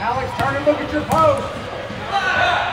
Alex, turn and look at your post.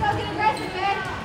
Só que ele vai.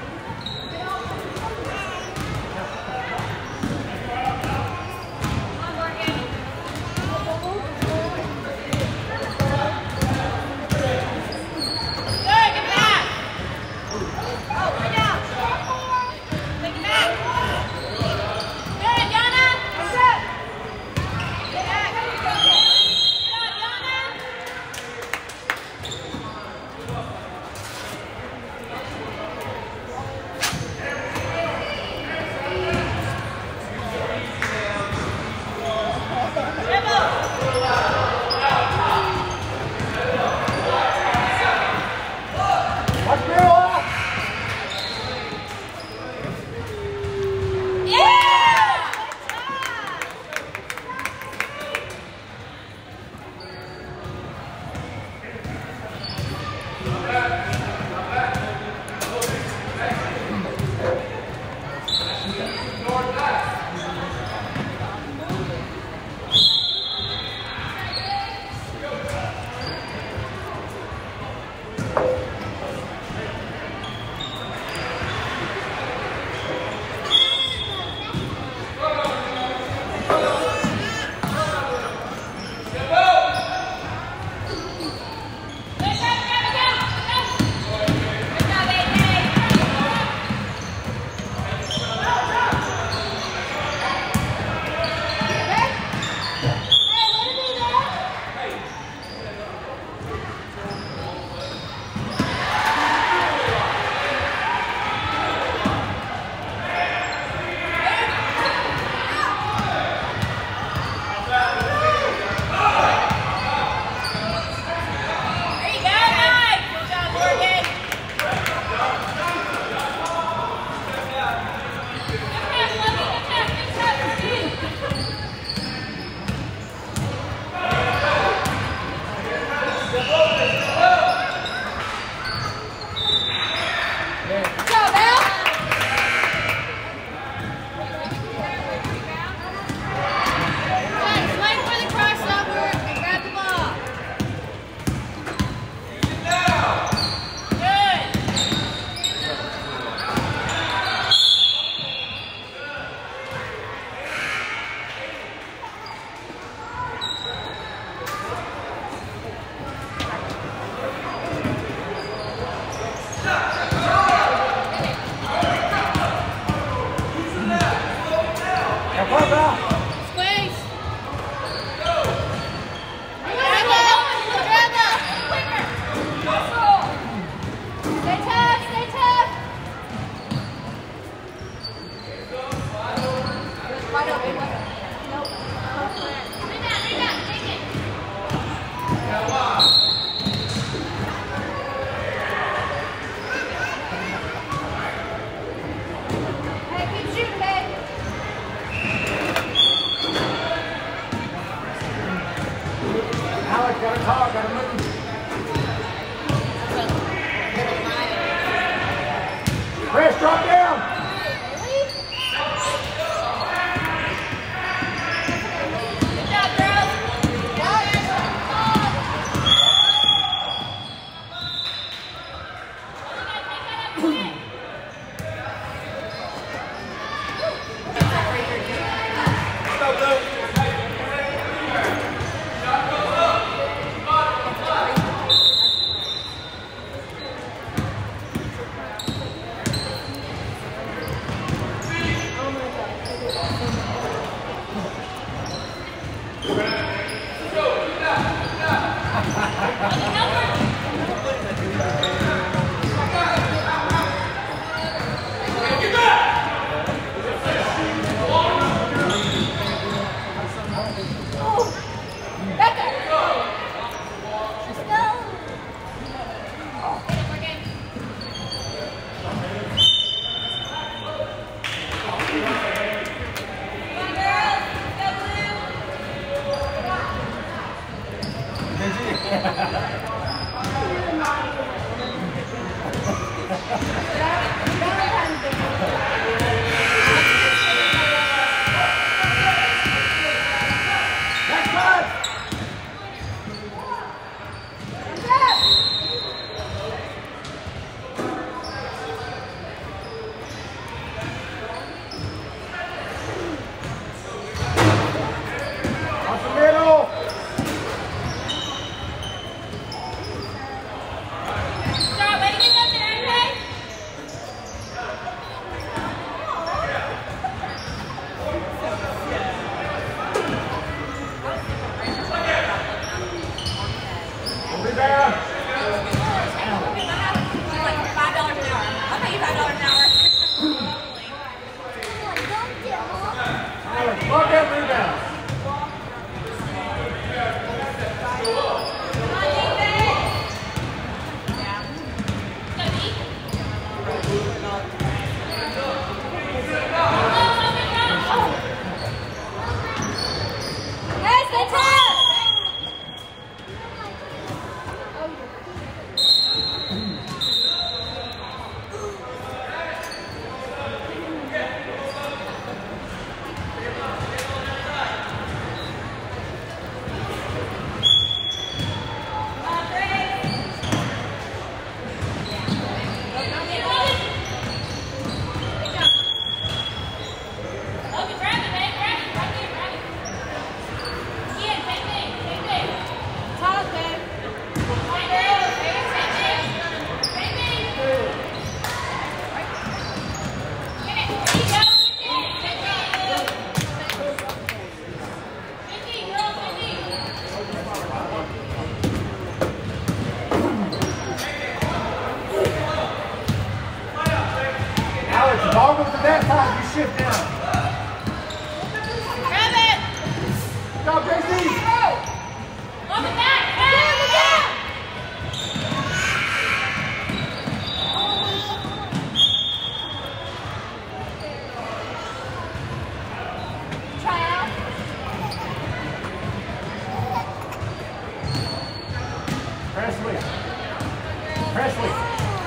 Presley.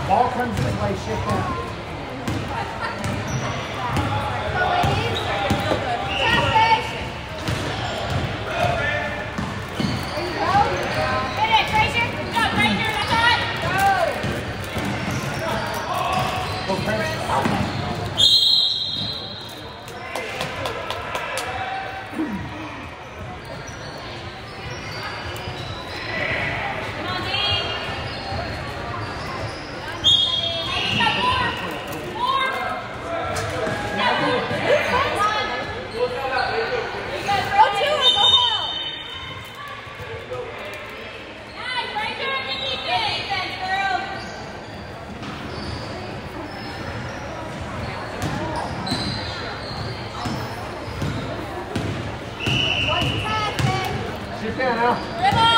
Ball comes this way, shift down. Down now.